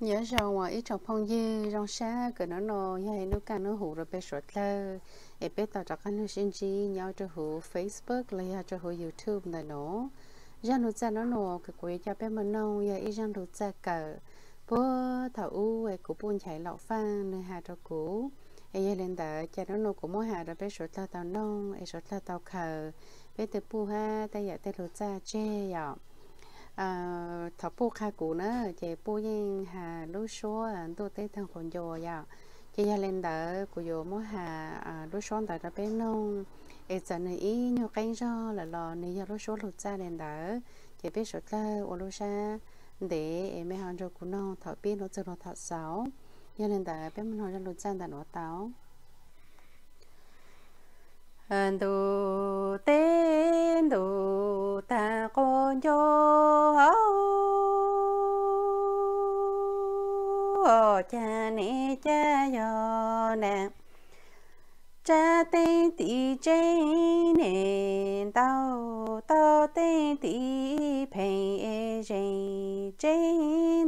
nhớ rằng ngoài ít trong phong dư trong xa cái nó nó hay nó cả nó hủ rồi bé sốt lơ em bé tao cho anh nó xin chi nhau cho hủ Facebook là cho hủ YouTube này nó ra nó ra nó nó cái quay cho bé mình nâu ya ít ra nó ra cả bố thảo u ấy cũng buồn chạy lọ phan nơi hà cho cũ ấy lên đỡ cha nó nó cũng mỗi hà rồi bé sốt lơ tao nông ấy sốt lơ tao khờ bé từ bu ha tay giờ tay lột ra chê ya à thọ bố khai cụ nữa chị bố yên hà lúc số anh tôi tới thằng con dò ya chị ya lên đỡ cụ dò mỗi hà à số tại ra bên nông. Ấy giờ này ý nhiều canh do là lò này giờ lúc số lụt ra lên đỡ. Chị biết số là ô lô sa để em mấy hàng cho cụ nông thọ biết nó chưa nó thọ sáu. Ya lên đỡ bên mình hỏi lụt ra đỡ nó táo. Ờ, anh tu cho cha nè, cha yo nè. Cha tên tí chê nè. Tao tao tên tí phê e chê chê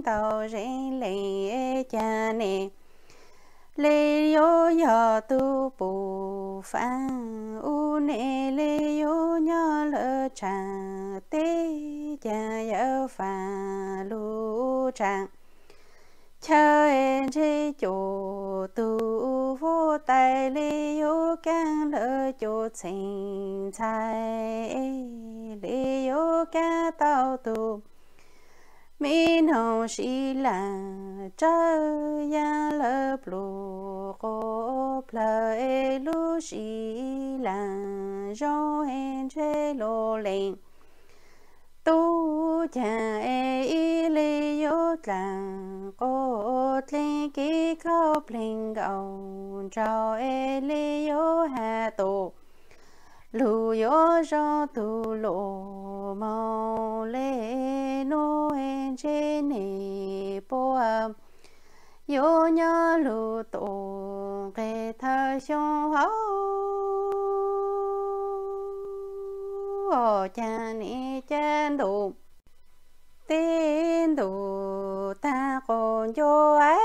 tao chê lê e cha nè. Lê yo yo tu bù phang u nè lê yo nhỏ lỡ cha tê cha yo phà lu trang chơi chơi chủ tu vô tài li yo can lỡ chủ tình trái li yo ca tao tu min hồng sĩ là trời ya lỡ blu cô plơ e lu sĩ là do en chơi lô lên tu cha e y li yo tlang ko tling ki ko pling gầu chao e le yo ha to. Lu yo jo tu lo, mo le no en che ni po am yo nya lu to, ke tha xiong hao. Cha ni cha đủ tin đủ ta còn cho ấy.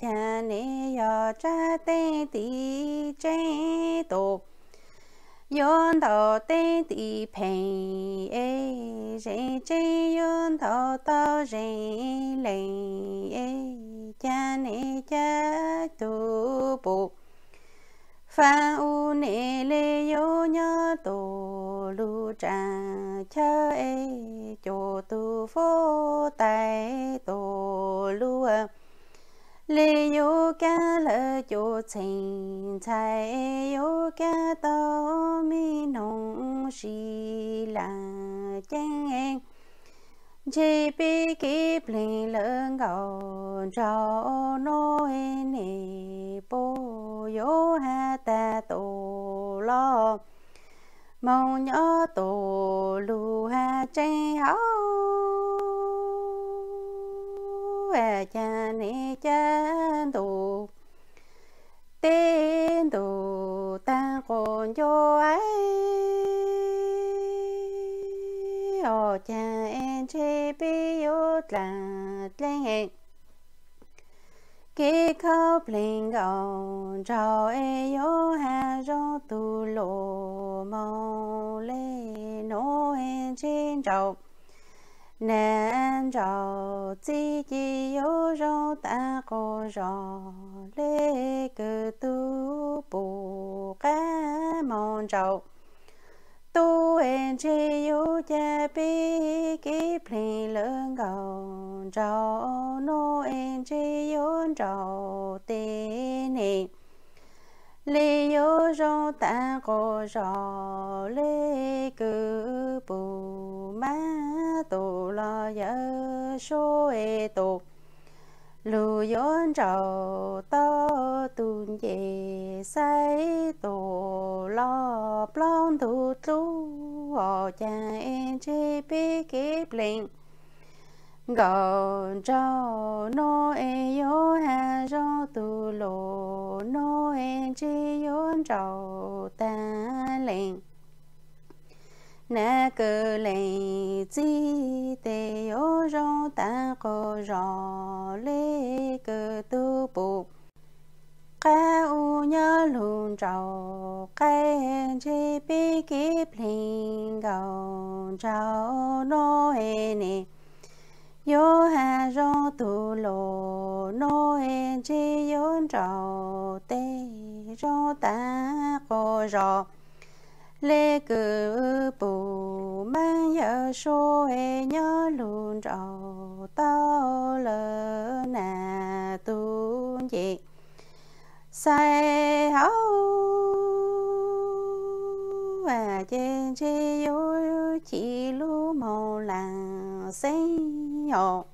Cha ni yo cha tên tí cha đủ, yon đầu tên tí phèn ấy rê chế yon đầu tao rê lê ấy cha ni cha tu bộ pha u nê lê yo nhớ tổ lu trà chơ ê cho tu phố tài tổ lu lê yo ca lơ cho tình trái yo ca tao mi nông xì là chân chỉ biết kịp lên lưng gạo cho nó nè bố yo ha ta tổ lo. Mong nhớ tổ lu ha chân hậu và cha nè cha tổ tên tổ ta còn cho ấy cha em chế bi yo là lên hẹn kí khâu bình gạo cho em yo ha cho tu lộ màu lê nô em trên trầu. Nên cho chỉ chỉ yo cho ta cô cho lê cứ tu bù cá mong trầu tu en chi yu cha pi ki pli lương gạo trâu nô en chi yu trâu ti ni. Li yu rong ta cô rò li cư bù ma tu lo yơ su e tu lu yon trầu to tu về say tu lo plon tu tu ở cha en chi bi kịp linh gò trao no e yo ha do tu lo no en chi yon trao ta linh na cơ lệ chi tê yo rong ta cô rò lê luôn trâu cái chỉ bị kịp linh gạo trâu nô nè yo ha rong tu lô no en chi yon trâu tê rong ta cô rò lê cử bù mang nhớ số e nhớ luôn trâu tao lỡ nà tu gì sai hậu và trên chi yếu chỉ lu màu làng xanh nhỏ